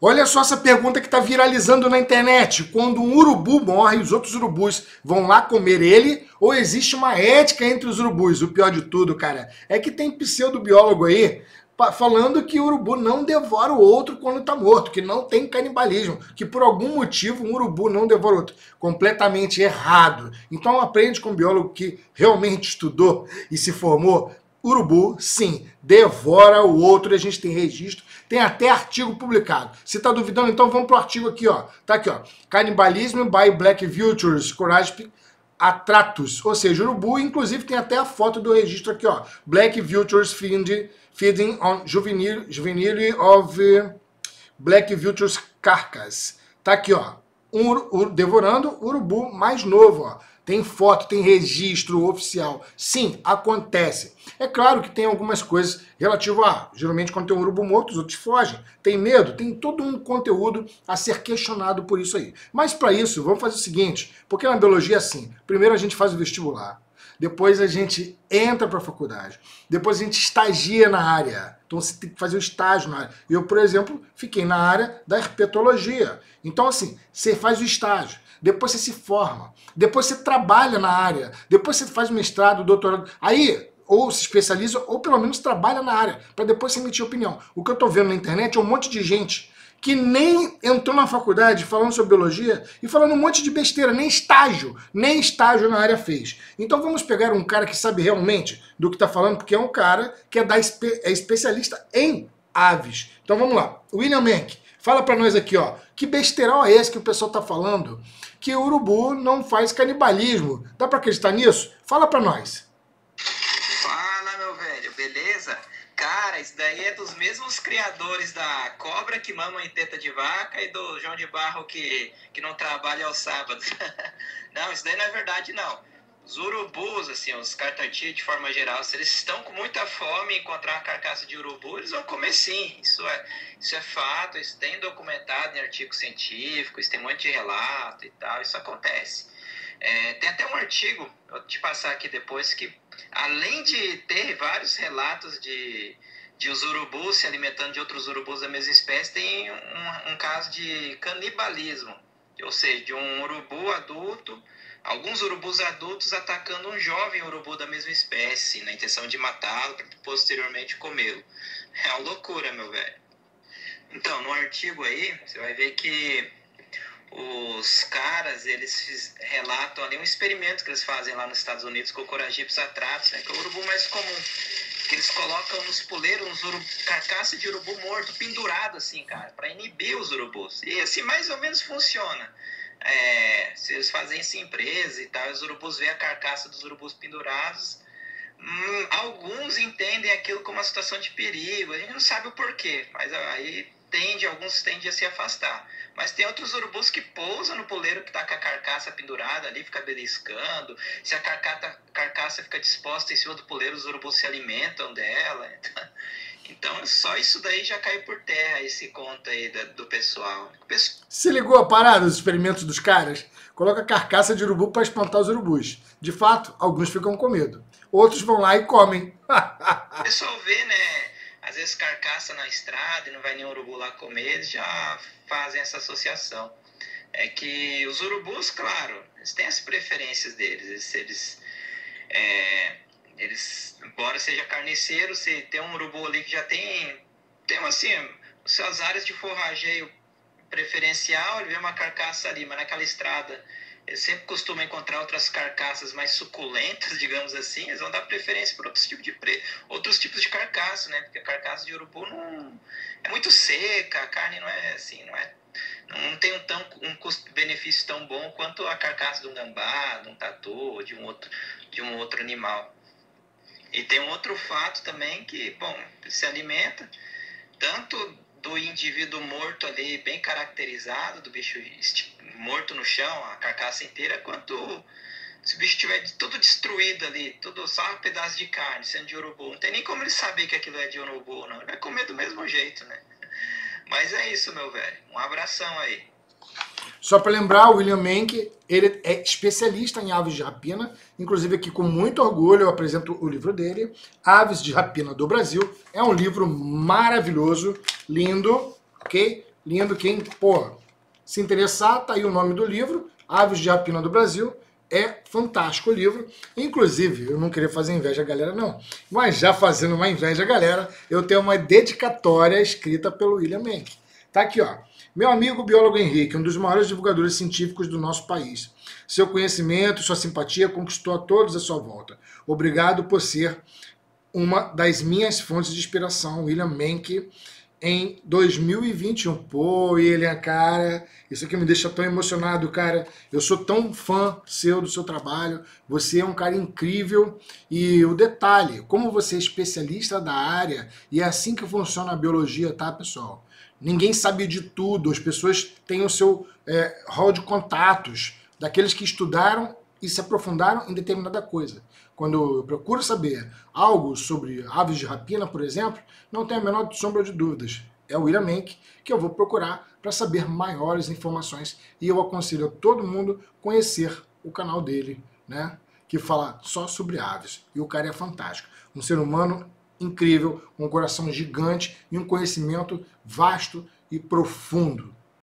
Olha só essa pergunta que está viralizando na internet. Quando um urubu morre, os outros urubus vão lá comer ele? Ou existe uma ética entre os urubus? O pior de tudo, cara, é que tem pseudobiólogo aí falando que o urubu não devora o outro quando está morto, que não tem canibalismo, que por algum motivo um urubu não devora o outro. Completamente errado. Então aprende com um biólogo que realmente estudou e se formou. Urubu, sim, devora o outro, a gente tem registro tem até artigo publicado. Se está duvidando, então vamos para o artigo aqui, ó. Tá aqui, ó. Canibalismo by Black Vultures, Courage Atratus. Ou seja, urubu, inclusive tem até a foto do registro aqui, ó. Black Vultures feeding, feeding on juvenile, juvenile of Black Vultures carcass. Tá aqui, ó. Um, devorando urubu mais novo, ó tem foto, tem registro oficial. Sim, acontece. É claro que tem algumas coisas relativas a, geralmente quando tem um urubu morto, os outros fogem. Tem medo, tem todo um conteúdo a ser questionado por isso aí. Mas para isso, vamos fazer o seguinte, porque na biologia é assim, primeiro a gente faz o vestibular, depois a gente entra para a faculdade, depois a gente estagia na área. Então você tem que fazer o estágio na área. Eu, por exemplo, fiquei na área da herpetologia. Então, assim, você faz o estágio depois você se forma, depois você trabalha na área, depois você faz mestrado, doutorado. Aí, ou se especializa, ou pelo menos trabalha na área, para depois você emitir opinião. O que eu estou vendo na internet é um monte de gente que nem entrou na faculdade falando sobre biologia e falando um monte de besteira, nem estágio, nem estágio na área fez. Então vamos pegar um cara que sabe realmente do que está falando, porque é um cara que é, da, é especialista em aves. Então vamos lá. William Menck, fala para nós aqui, ó, que besteirão é esse que o pessoal está falando que o urubu não faz canibalismo. Dá para acreditar nisso? Fala para nós. Fala, meu velho, beleza? Cara, isso daí é dos mesmos criadores da cobra que mama em teta de vaca e do João de Barro que, que não trabalha aos sábados. não, isso daí não é verdade, não os urubus, assim, os cartantia de forma geral, se eles estão com muita fome e encontrar uma carcaça de urubu, eles vão comer sim. Isso é, isso é fato, isso tem documentado em artigos científicos, tem um monte de relato e tal, isso acontece. É, tem até um artigo, vou te passar aqui depois, que além de ter vários relatos de, de os urubus se alimentando de outros urubus da mesma espécie, tem um, um caso de canibalismo, ou seja, de um urubu adulto alguns urubus adultos atacando um jovem urubu da mesma espécie, na intenção de matá-lo para posteriormente comê-lo. É uma loucura, meu velho. Então, no artigo aí, você vai ver que os caras, eles relatam ali um experimento que eles fazem lá nos Estados Unidos com o Coragypsis atratus, né, que é o urubu mais comum, que eles colocam nos puleiros uns carcaça de urubu morto pendurado assim, cara, para inibir os urubus. E assim mais ou menos funciona é, se eles fazem em empresa e tal, os urubus veem a carcaça dos urubus pendurados, hum, alguns entendem aquilo como uma situação de perigo, a gente não sabe o porquê, mas aí tende, alguns tendem a se afastar. Mas tem outros urubus que pousam no poleiro que está com a carcaça pendurada ali, fica beliscando. Se a carcaça, carcaça fica disposta em cima do poleiro, os urubus se alimentam dela. Então, então, só isso daí já caiu por terra, esse conto aí da, do pessoal. Se ligou a parada dos experimentos dos caras? Coloca carcaça de urubu para espantar os urubus. De fato, alguns ficam com medo. Outros vão lá e comem. o pessoal vê, né? Vezes carcaça na estrada e não vai nenhum urubu lá comer, já fazem essa associação. É que os urubus, claro, eles têm as preferências deles. Eles, eles é, eles, embora seja carniceiro, se tem um urubu ali que já tem, tem assim, suas áreas de forrageio preferencial, ele vê uma carcaça ali, mas naquela estrada ele sempre costuma encontrar outras carcaças mais suculentas, digamos assim, eles vão dar preferência por outros tipos de pre... outros tipos de carcaça, né? Porque a carcaça de urubu não é muito seca, a carne não é assim, não é não tem um tão um custo-benefício tão bom quanto a carcaça de um gambá, de um tatu, de um outro de um outro animal. E tem um outro fato também que, bom, se alimenta tanto do indivíduo morto ali, bem caracterizado, do bicho morto no chão, a carcaça inteira, quanto se o bicho estiver todo destruído ali, tudo só um pedaço de carne, sendo de urubu, não tem nem como ele saber que aquilo é de urubu, não. Ele vai comer do mesmo jeito, né? Mas é isso, meu velho. Um abração aí. Só para lembrar, o William Menck, ele é especialista em aves de rapina, inclusive aqui com muito orgulho eu apresento o livro dele, Aves de Rapina do Brasil. É um livro maravilhoso, lindo, ok? lindo. Quem, pô, se interessar, tá aí o nome do livro, Aves de Rapina do Brasil. É fantástico o livro. Inclusive, eu não queria fazer inveja à galera, não. Mas já fazendo uma inveja à galera, eu tenho uma dedicatória escrita pelo William Menck. Tá aqui, ó. Meu amigo biólogo Henrique, um dos maiores divulgadores científicos do nosso país. Seu conhecimento sua simpatia conquistou a todos à sua volta. Obrigado por ser uma das minhas fontes de inspiração, William Menck em 2021. Pô, William, cara, isso aqui me deixa tão emocionado, cara. Eu sou tão fã seu, do seu trabalho. Você é um cara incrível. E o detalhe, como você é especialista da área, e é assim que funciona a biologia, tá, pessoal? Ninguém sabe de tudo, as pessoas têm o seu é, hall de contatos, daqueles que estudaram e se aprofundaram em determinada coisa. Quando eu procuro saber algo sobre aves de rapina, por exemplo, não tenho a menor sombra de dúvidas. É o William que eu vou procurar para saber maiores informações e eu aconselho a todo mundo conhecer o canal dele, né? Que fala só sobre aves. E o cara é fantástico. Um ser humano incrível, um coração gigante e um conhecimento vasto e profundo.